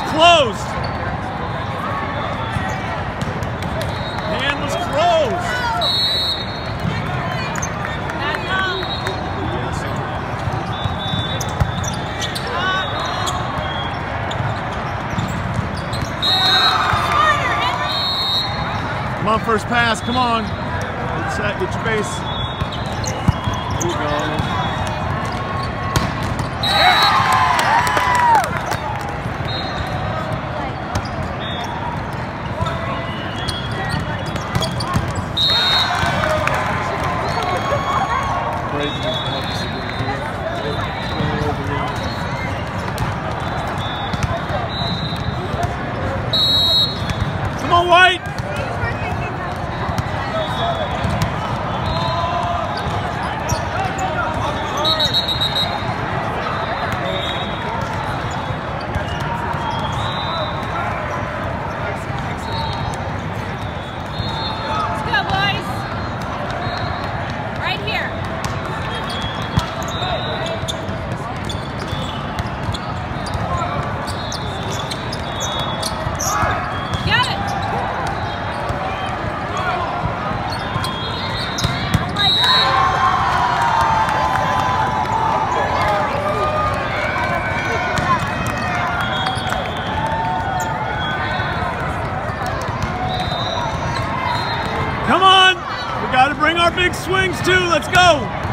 closed. Hand was closed. Come on, first pass. Come on. Get set. Get your base. There you go. Come on, White. Let's go, boys. Right here. Got it. Come on. We got to bring our big swings too. Let's go.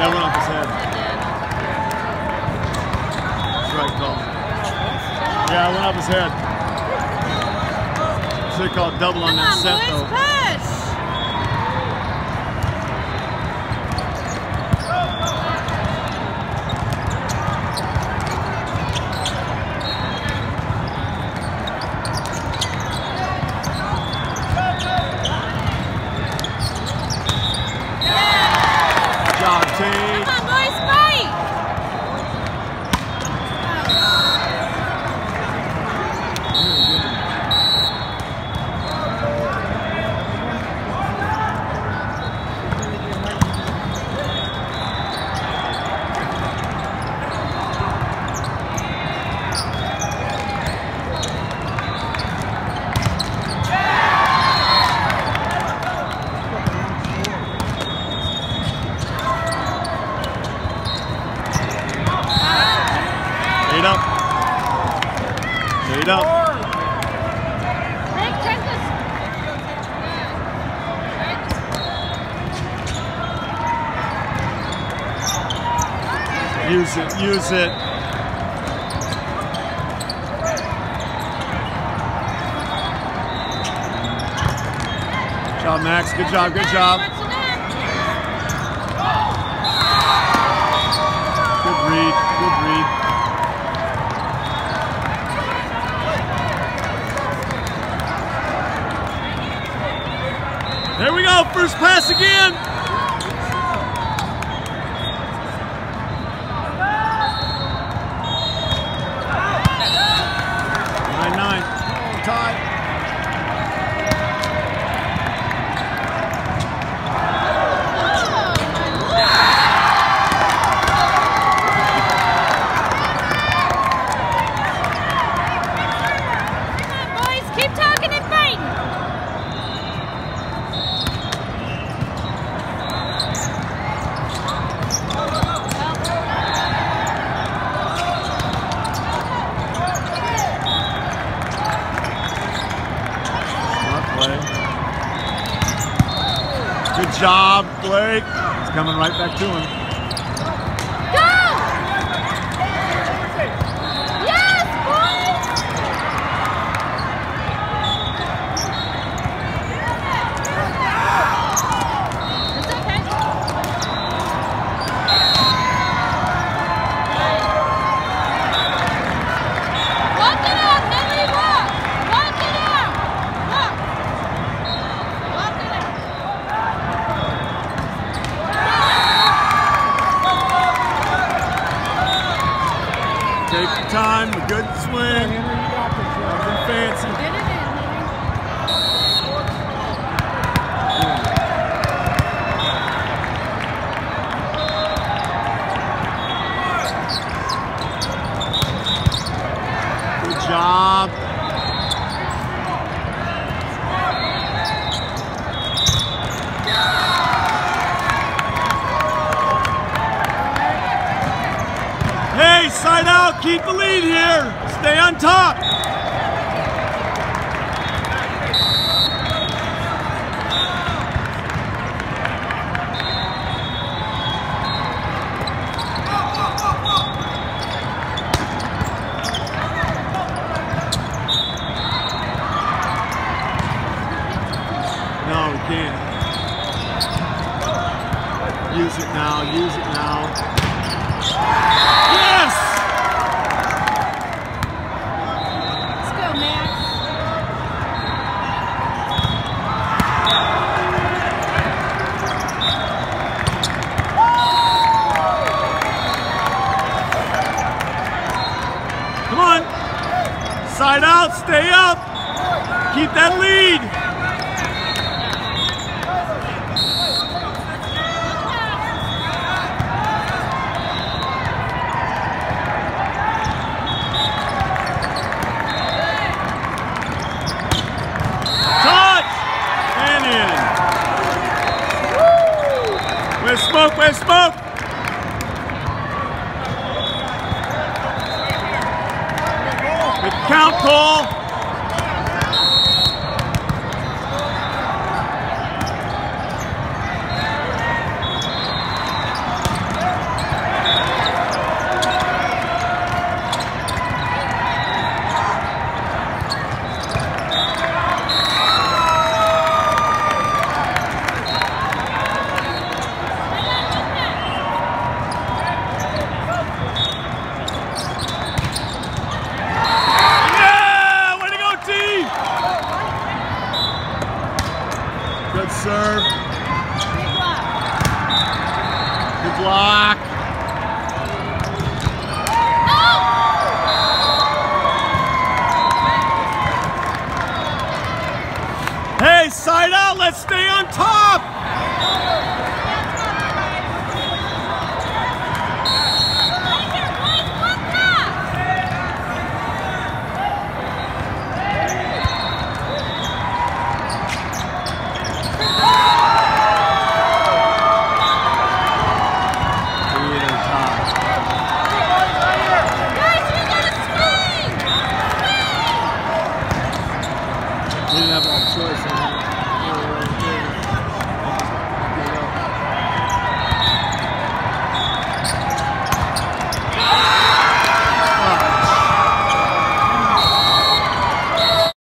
Yeah, went off his head. Right call. Yeah, I went off his head. Should have called double on that set though. Lead up. Use it, use it. Good job, Max. Good job, good job. Good read, good read. There we go, first pass again. Job, Blake. It's coming right back to him. Go! Yes, boys! It's okay. Walk it out, Millie, walk! Walk it out! Walk! Walk it out. Take your time, a good swing. Nothing fancy. Keep the lead here. Stay on top. No, we can't. Use it now, use it now. Yes! Let's go, Max. Come on. Side out, stay up. Keep that lead. Touch! And in. Where's smoke? Where's smoke? Count call. Yeah! Way to go, team! Good serve. Big block. Good block. Hey, side out. Let's stay on top.